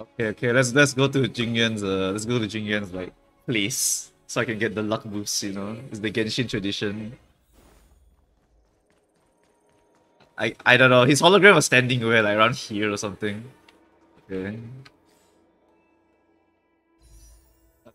Okay, okay, let's let's go to Jingyuan's uh let's go to Jingyuan's like place so I can get the luck boost, you know. It's the Genshin tradition. I I don't know. His hologram was standing where like around here or something. Okay.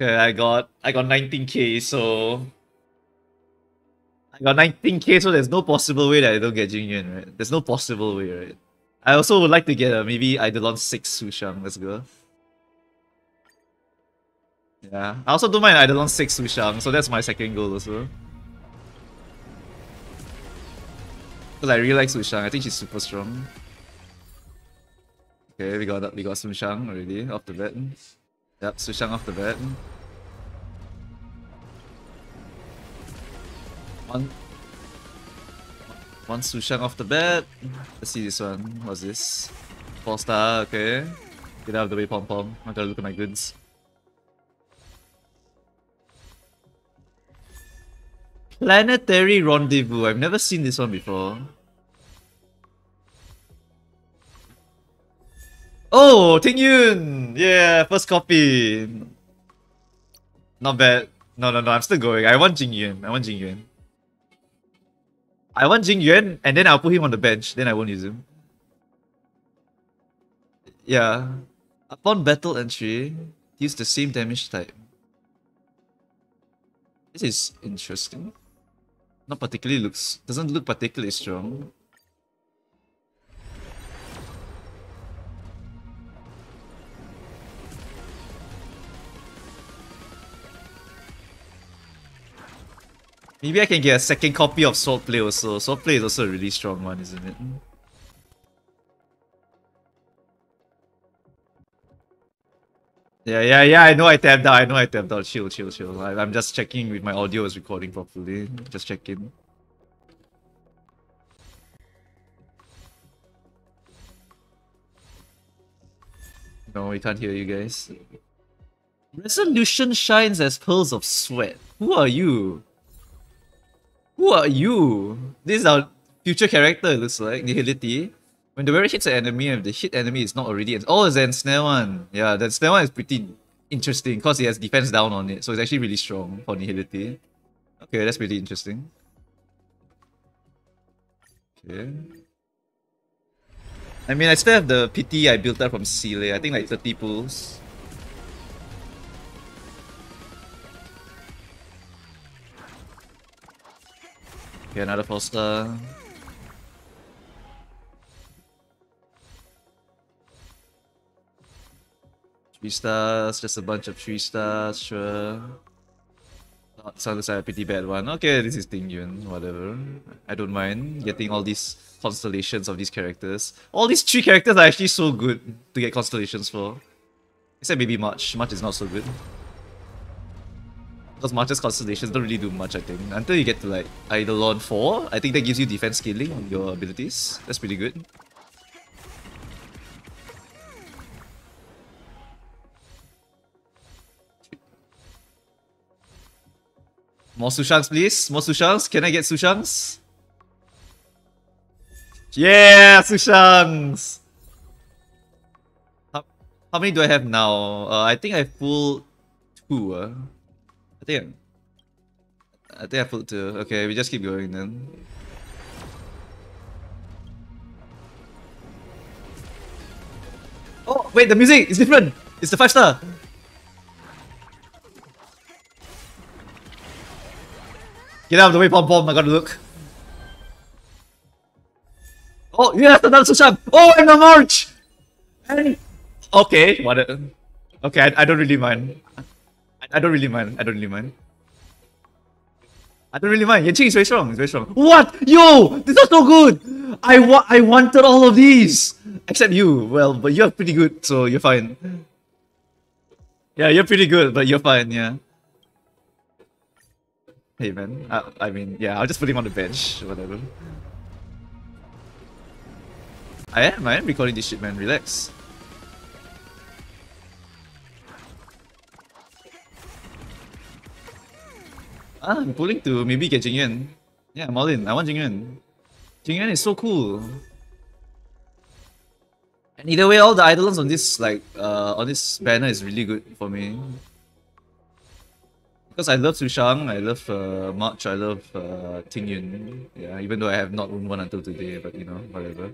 Okay, I got I got 19k, so I got 19k, so there's no possible way that I don't get Jingyuan, right? There's no possible way, right? I also would like to get a maybe Eidolon 6 Sushang. Let's go. Yeah. I also don't mind Eidolon 6 Sushang, so that's my second goal also. Because I really like Sushang. I think she's super strong. Okay, we got we got Sushang already off the bat. Yep, Sushang off the bat. One one Sushang off the bat. Let's see this one. What's this? Four star, okay. Get out of the way, Pom Pom. I gotta look at my goods. Planetary Rendezvous. I've never seen this one before. Oh, Ting Yun! Yeah, first copy. Not bad. No, no, no, I'm still going. I want Jing Yuan. I want Jing Yuan. I want Jing Yuan, and then I'll put him on the bench. Then I won't use him. Yeah. Upon battle entry, use the same damage type. This is interesting. Not particularly looks doesn't look particularly strong. Maybe I can get a second copy of Swordplay also. Swordplay is also a really strong one, isn't it? Yeah, yeah, yeah, I know I tapped out, I know I tapped out. Chill, chill, chill. I, I'm just checking if my audio is recording properly. Just checking. No, we can't hear you guys. Resolution shines as pearls of sweat. Who are you? Who are you? This is our future character, it looks like. Nihility. When the wearer hits an enemy and the hit enemy is not already... Oh, it's an snare one. Yeah, that snare one is pretty interesting because it has defense down on it. So it's actually really strong for Nihility. Okay, that's pretty interesting. Okay. I mean, I still have the pity I built up from Seele. I think like 30 pulls. Okay, another poster. Three stars, just a bunch of three stars, sure. sounds like a pretty bad one. Okay, this is Ting Yun, whatever. I don't mind getting all these constellations of these characters. All these three characters are actually so good to get constellations for. Except maybe March. March is not so good. Because March's constellations don't really do much, I think. Until you get to like Eidolon 4, I think that gives you defense scaling on your abilities. That's pretty good. More Sushangs, please. More Sushangs. Can I get Sushangs? Yeah, Sushangs! How, how many do I have now? Uh, I think I full two. Uh. I think I, I think I full two. Okay, we just keep going then. Oh, wait, the music is different. It's the five star. Get out of the way, Pom Pom. I gotta look. Oh, yes, another Sushang. Oh, and the March! Okay, what? Okay, I, I don't really mind. I, don't really mind. I don't really mind. I don't really mind. Yanqing is very strong. It's very strong. What? Yo! This is so good! I wa I wanted all of these! Except you. Well, but you're pretty good, so you're fine. Yeah, you're pretty good, but you're fine, yeah. Hey man, I, I mean, yeah, I'll just put him on the bench, whatever. I am, I am recording this shit, man. Relax. Ah, I'm pulling to maybe get Jingyuan. Yeah, I'm all in. I want Jingyuan. Jingyuan is so cool. And either way, all the Eidolons on this like uh on this banner is really good for me. Because I love Sushang, I love uh, March, I love uh, Tingyun. Yeah, even though I have not owned one until today, but you know, whatever.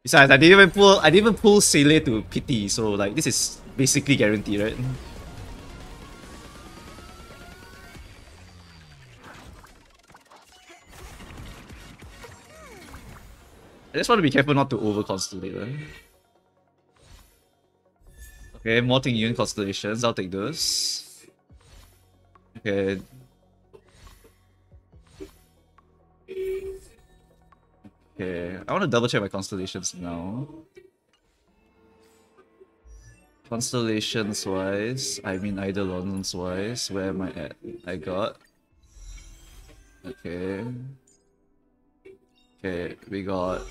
Besides, I didn't even pull I didn't even pull Seele to pity, so like this is basically guaranteed, right? I just want to be careful not to over constellate. Eh? Okay, more Tingyun constellations, I'll take those. Okay. Okay, I want to double check my constellations now. Constellations wise, I mean either Eidolons wise, where am I at? I got. Okay. Okay, we got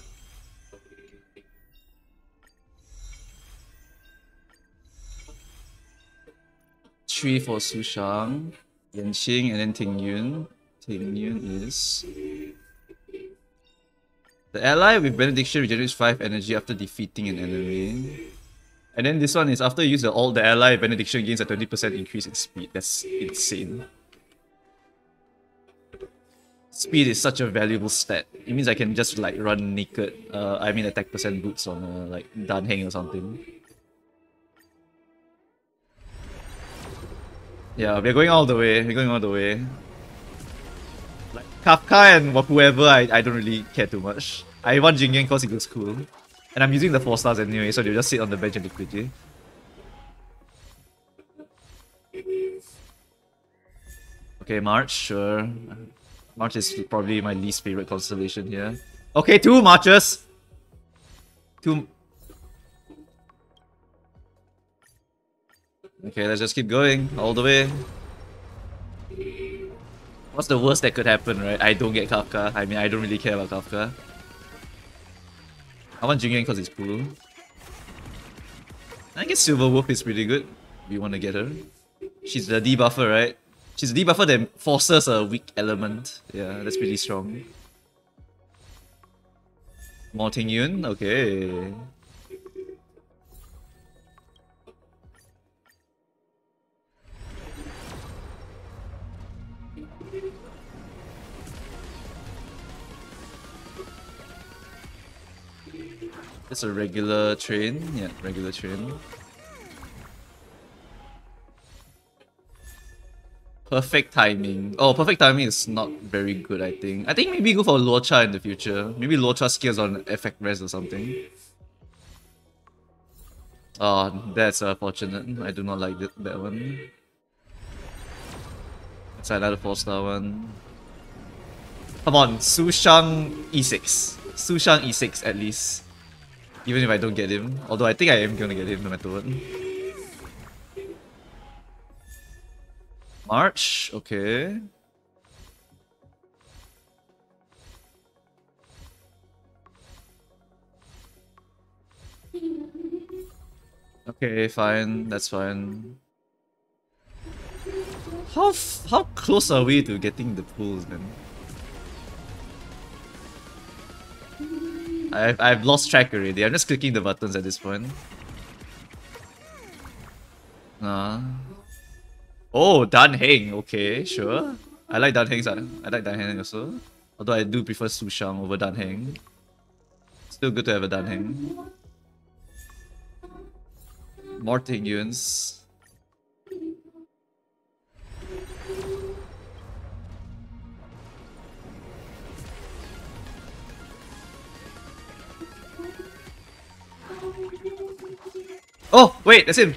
three for Su Sushang, Yanqing, and then Tingyun. Tingyun is... The ally with Benediction regenerates 5 energy after defeating an enemy. And then this one is after you use the all the ally Benediction gains a 20% increase in speed. That's insane. Speed is such a valuable stat. It means I can just like run naked, uh, I mean attack percent boots on uh, like Dan Heng or something. Yeah, we're going all the way. We're going all the way. Like Kafka and whoever, I, I don't really care too much. I want Jing Yuan because it looks cool. And I'm using the 4 stars anyway, so they'll just sit on the bench and liquidity. Okay, March, sure. March is probably my least favorite constellation here. Okay, two marches! Two... Okay, let's just keep going, all the way. What's the worst that could happen, right? I don't get Kafka. I mean, I don't really care about Kafka. I want Jingyuan because it's cool. I guess Silver Wolf is pretty good. We want to get her. She's the debuffer, right? She's a debuffer that forces a weak element. Yeah, that's pretty strong. More Tingyun? Okay. It's a regular train. Yeah, regular train. Perfect timing. Oh, perfect timing is not very good, I think. I think maybe go for Luocha in the future. Maybe Luocha skills on effect res or something. Oh, that's unfortunate. I do not like that, that one. Let's another 4 star one. Come on, Sushang E6. Sushang E6 at least. Even if I don't get him. Although I think I am gonna get him no matter what. March, okay. Okay, fine, that's fine. How how close are we to getting the pools, man? I've, I've lost track already. I'm just clicking the buttons at this point. Uh. Oh, Dan Heng. Okay, sure. I like Dan Heng. I like Dan Heng also. Although I do prefer Sushang over Dan Heng. Still good to have a Dan Heng. More Tingyuns. Oh, wait, that's him.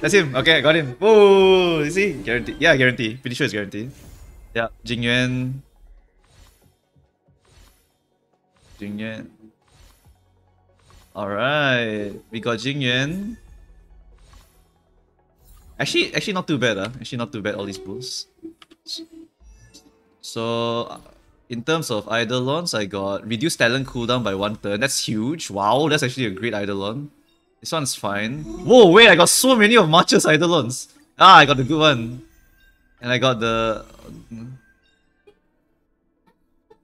That's him. Okay, I got him. Oh, is he? Guarantee. Yeah, guarantee. Pretty sure it's guaranteed. Yeah, Jingyuan. Jingyuan. Alright, we got Jingyuan. Actually, actually not too bad. Uh. Actually not too bad, all these bulls. So, in terms of Eidolons, I got reduced talent cooldown by one turn. That's huge. Wow, that's actually a great Eidolon. This one's fine. Whoa, wait, I got so many of March's Eidolons. Ah, I got the good one. And I got the...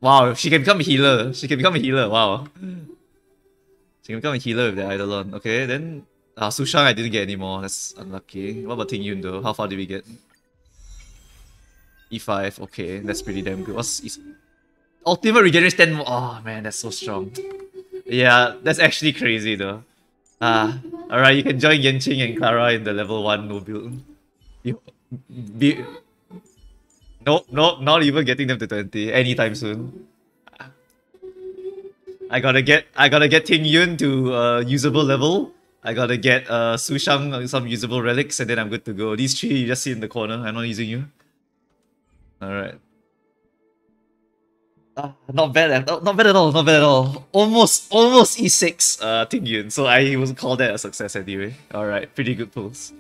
Wow, she can become a healer. She can become a healer, wow. She can become a healer with the Eidolon. Okay, then uh, Sushang I didn't get anymore. That's unlucky. What about Ting Yun though? How far did we get? E5. Okay, that's pretty damn good. What's e Ultimate regenerates 10 more. Oh man, that's so strong. Yeah, that's actually crazy though. Ah, alright, you can join Yanqing and Clara in the level 1 no build. You, be, nope, nope, not even getting them to 20 anytime soon. I gotta get I gotta get Ting Yun to uh, usable level. I gotta get uh, Su Shang some usable relics and then I'm good to go. These three you just sit in the corner. I'm not using you. Alright. Uh, not bad, not, not bad at all, not bad at all. Almost, almost E6 uh, Ting Yun, so I would call that a success anyway. Alright, pretty good pulls.